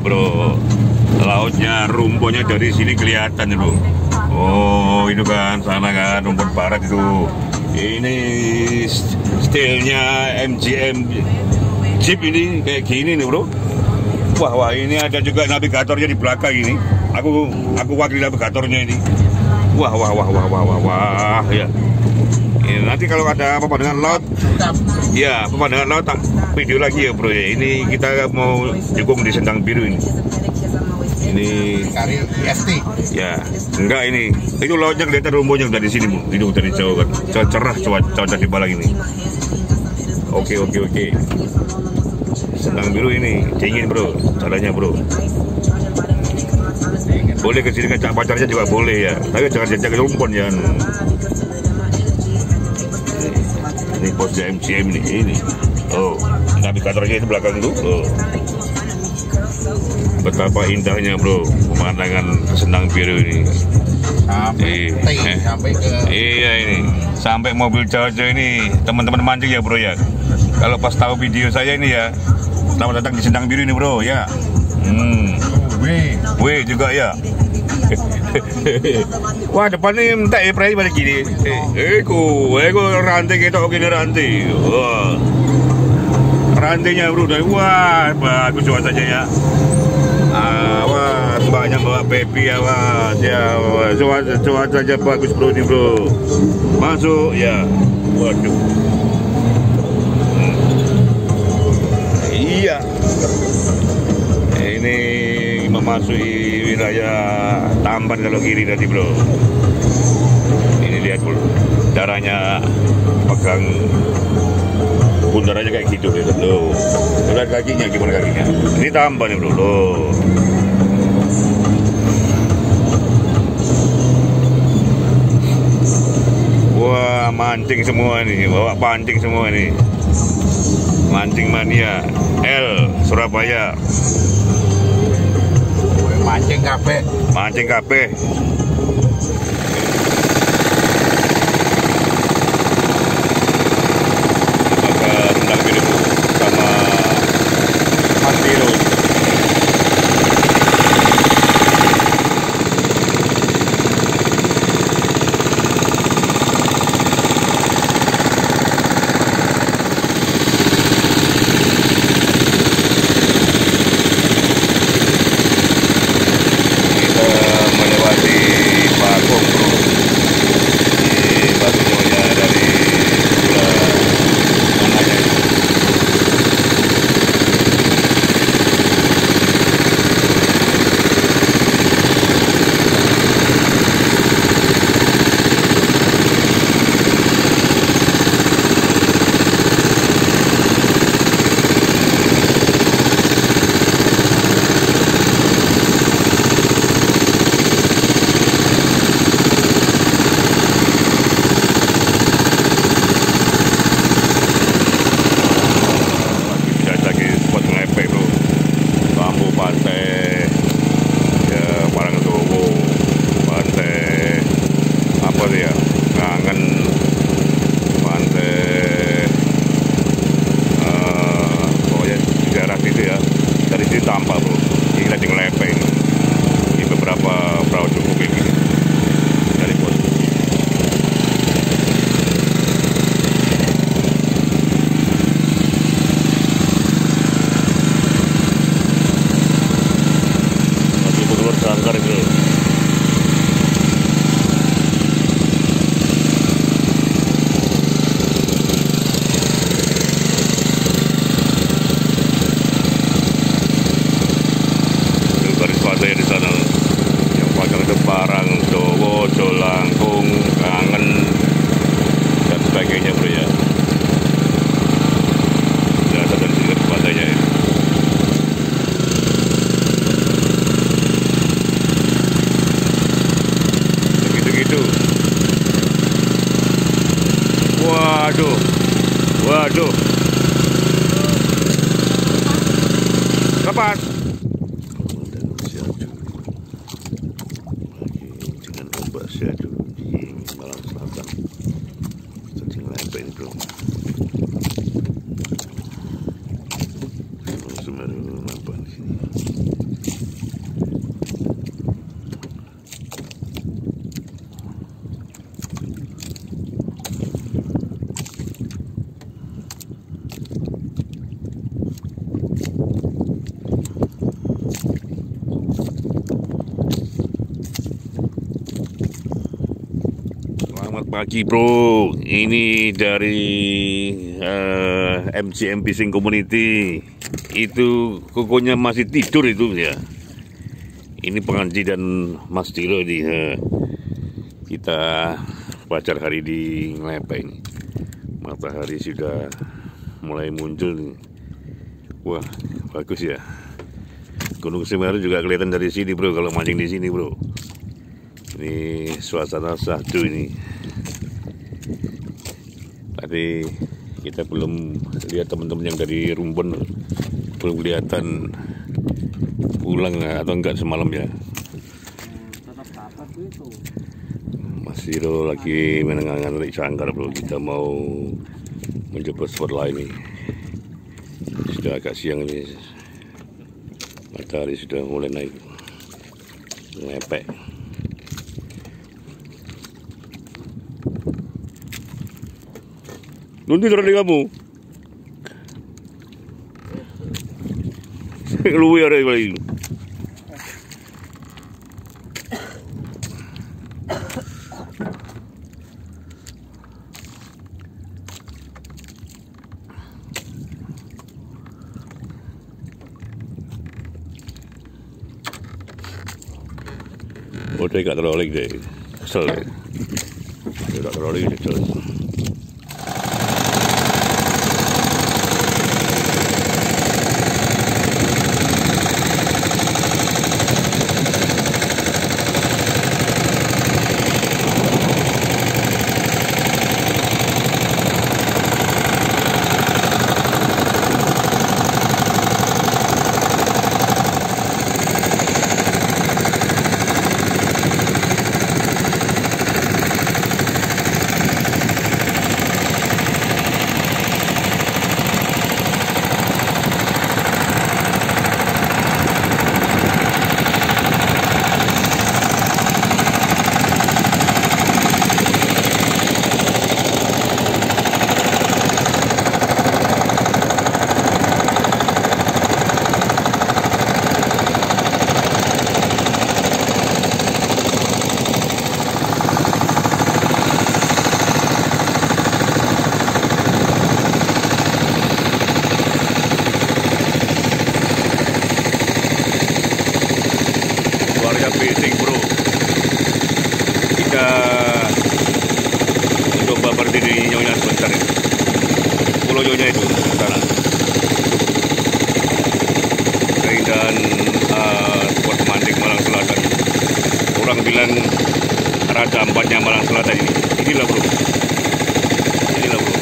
bro. Lautnya rumputnya dari sini kelihatan bro. Oh itu kan sana kan rumput barat itu. Ini stylenya MGM Jeep ini kayak gini nih bro. Wah wah ini ada juga navigatornya di belakang ini. Aku aku wakil navigatornya ini. Wah wah wah wah wah wah wah ya ini nanti kalau ada pemandangan laut ya pemandangan laut tak video lagi ya bro ya. Ini kita mau dukung di Sendang Biru ini. Ini IST. ya enggak ini. Itu lautnya kelihatan rumputnya dari sini bu. Itu dari jauh kan. Cer- cerah cuaca di Balang ini. Oke oke oke. Sendang Biru ini dingin bro. Jalannya bro. Boleh ke sini ngajak pacarnya juga boleh ya. Tapi jangan jajak rumput ya ini posnya MCM ini ini oh navigatornya itu belakang itu oh. betapa indahnya bro pemandangan Sendang Biru ini Sampai Iya. T, sampai ke Iya ini sampai mobil jauh-jauh ini teman-teman mancing ya bro ya. Kalau pas tahu video saya ini ya, selamat datang di Sendang Biru ini bro ya. Hmm, W. weh juga ya. Wah depannya minta ya prai pada gini. Ku, eh ku rantai kita oke rantai. Wah, rantainya bro wah bagus cuacanya ya. Awas banyak bawa baby awas ya awas. cuaca cuacanya bagus bro ini bro masuk ya waduh memasuki wilayah Tamban kalau kiri tadi bro. Ini lihat bro darahnya pegang bundarannya kayak gitu lihat loh lihat kakinya gimana kakinya? Ini Tamban ya bro. Loh. Wah, mancing semua nih, bawa pancing semua nih. Mancing mania. L Surabaya, Mancing kabeh. mancing kabeh. Bye-bye. Pagi bro. Ini dari uh, MCM Fishing Community. Itu kokonya masih tidur itu ya. Ini penganji dan Mas Dilo nih eh. Kita pacar hari di Ngelepe ini. Matahari sudah mulai muncul nih. Wah bagus ya. Gunung Semeru juga kelihatan dari sini bro. Kalau mancing di sini bro. Ini suasana satu ini Tadi kita belum lihat teman-teman yang dari Rumbon belum kelihatan pulang atau enggak semalam ya. Mas Hiro lagi menengahkan dari sangkar bro. Kita mau mencoba spot lain nih. Sudah agak siang ini. Matahari sudah mulai naik. Ngepek. Nanti dari kamu. Lu ya ada. Oh, dia kat terlalu deh. Kesel deh. Tak terlalu kesel. keluarga fishing bro kita coba berdiri nyonya sebentar ya. pulau nyonya itu sana keindahan uh, spot mancing Malang Selatan. Orang bilang raja empatnya Malang Selatan ini. Inilah bro inilah bro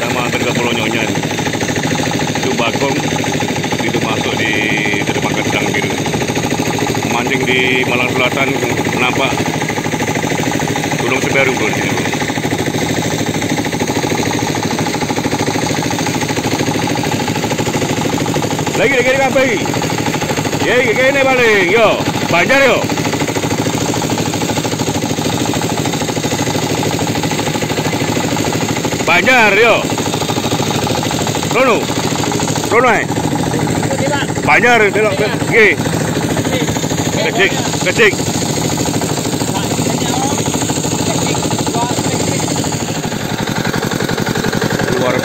sama hampir ke Pulau Nyonya itu Bagong itu masuk di Dermaga Gedang gitu mancing di Malang Selatan nampak Gunung Semeru bro di sini bro lagi lagi lagi apa lagi ya kayak ini paling yo banjar yo Banjar yo. Rono. Rono ay. Banjar delok ke. Nggih. Kecik, kecik. Luar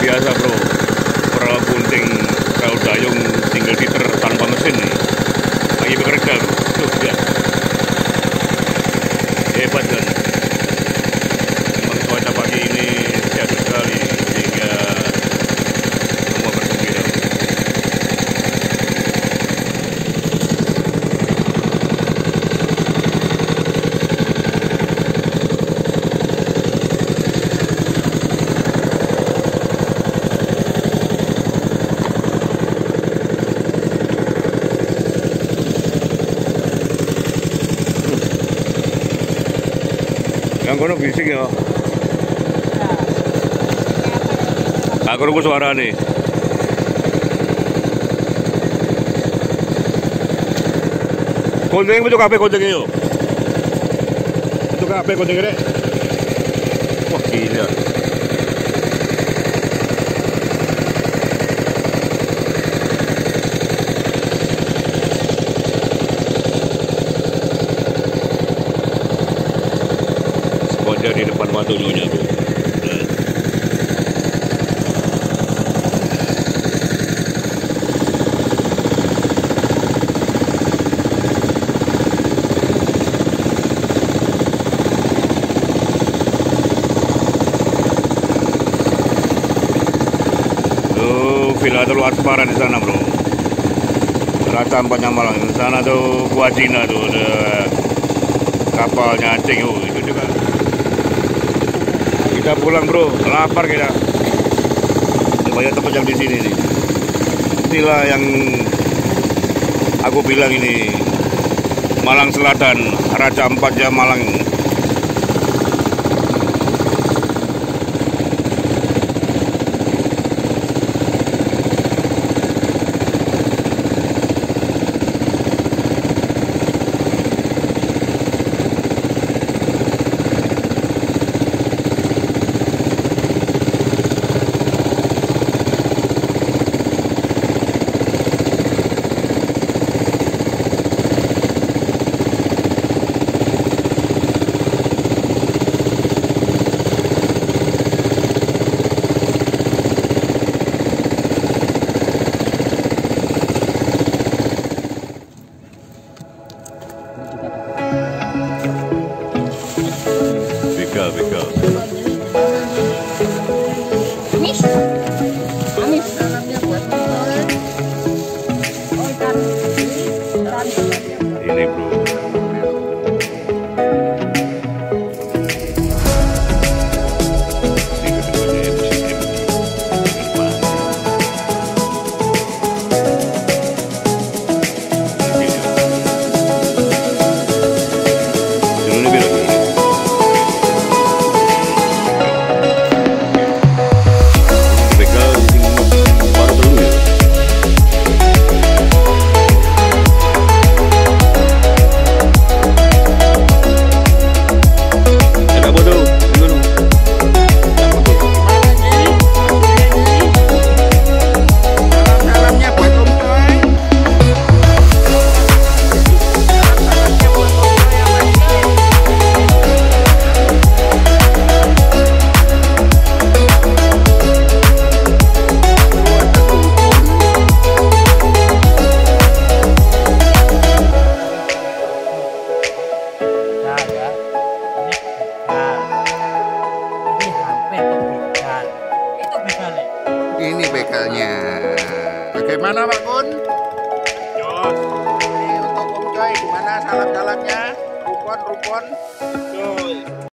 biasa, Bro. Bono bising ya. Aku nunggu suara nih. Kondeng itu kafe kondeng yuk. Itu kafe kondeng deh. Wah gila. Spotnya di depan. Nah. Tuh, Villa Teluk Asmara di sana, bro. Kerajaan Malang Di sana tuh Gua Cina tuh, kapalnya Aceh, oh, itu juga. Kita pulang, bro. Lapar kita. Banyak tempat yang di sini nih. Inilah yang aku bilang ini Malang Selatan, Raja Empatnya Malang.